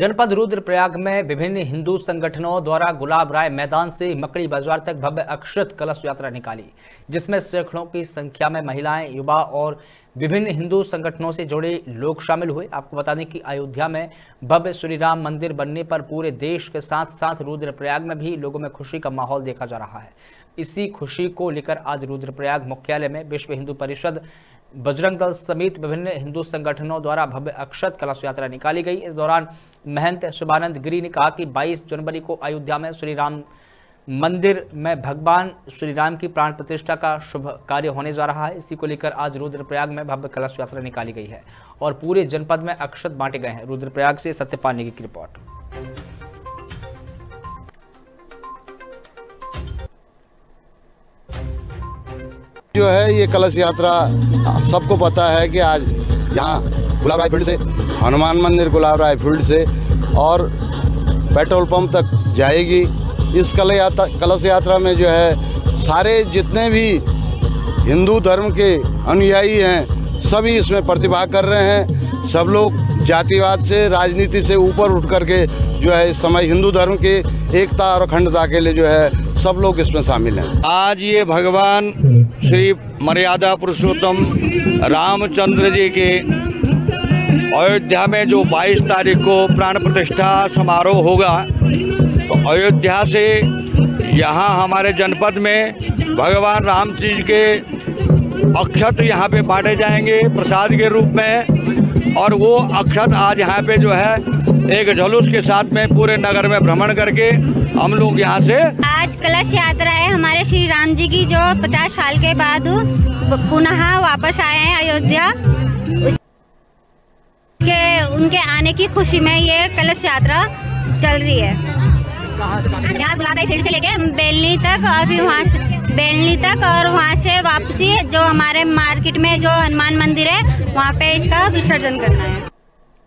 जनपद रुद्रप्रयाग में विभिन्न हिंदू संगठनों द्वारा गुलाब राय मैदान से मकड़ी बाज़ार तक भव्य अक्षत कलश यात्रा निकाली, जिसमें सैकड़ों की संख्या में महिलाएँ, युवा और विभिन्न हिंदू संगठनों से जुड़े लोग शामिल हुए। आपको बता दें कि अयोध्या में भव्य श्री राम मंदिर बनने पर पूरे देश के साथ साथ रुद्रप्रयाग में भी लोगों में खुशी का माहौल देखा जा रहा है। इसी खुशी को लेकर आज रुद्रप्रयाग मुख्यालय में विश्व हिंदू परिषद बजरंग दल समेत विभिन्न हिंदू संगठनों द्वारा भव्य अक्षत कलश यात्रा निकाली गई। इस दौरान महंत शिवानंद गिरी ने कहा कि 22 जनवरी को अयोध्या में श्री राम मंदिर में भगवान श्री राम की प्राण प्रतिष्ठा का शुभ कार्य होने जा रहा है। इसी को लेकर आज रुद्रप्रयाग में भव्य कलश यात्रा निकाली गई है और पूरे जनपद में अक्षत बांटे गए हैं। रुद्रप्रयाग से सत्यपाल की रिपोर्ट। जो है ये कलश यात्रा, सबको पता है कि आज यहाँ गुलाब राय फ़ील्ड से, हनुमान मंदिर गुलाब राय फ़ील्ड से और पेट्रोल पंप तक जाएगी। इस कल यात्रा, कलश यात्रा में जो है सारे जितने भी हिंदू धर्म के अनुयायी हैं, सभी इसमें प्रतिभाग कर रहे हैं। सब लोग जातिवाद से, राजनीति से ऊपर उठ करके जो है इस समय हिंदू धर्म के एकता और अखंडता के लिए जो है सब लोग इसमें शामिल हैं। आज ये भगवान श्री मर्यादा पुरुषोत्तम रामचंद्र जी के अयोध्या में जो 22 तारीख को प्राण प्रतिष्ठा समारोह होगा तो अयोध्या से यहाँ हमारे जनपद में भगवान राम जी के अक्षत यहाँ पे बांटे जाएँगे प्रसाद के रूप में, और वो अक्षत आज यहाँ पे जो है एक जुलूस के साथ में पूरे नगर में भ्रमण करके हम लोग यहाँ से आज कलश यात्रा है। हमारे श्री राम जी की जो 50 साल के बाद पुनः वापस आए हैं अयोध्या। उसके, उनके आने की खुशी में ये कलश यात्रा चल रही है। यहाँ गुलाबाई फ़ील्ड से लेके बेलनी तक और फिर वहाँ से बेलनी तक और वहाँ से वापसी, जो हमारे मार्केट में जो हनुमान मंदिर है, वहाँ पे इसका विसर्जन करना है।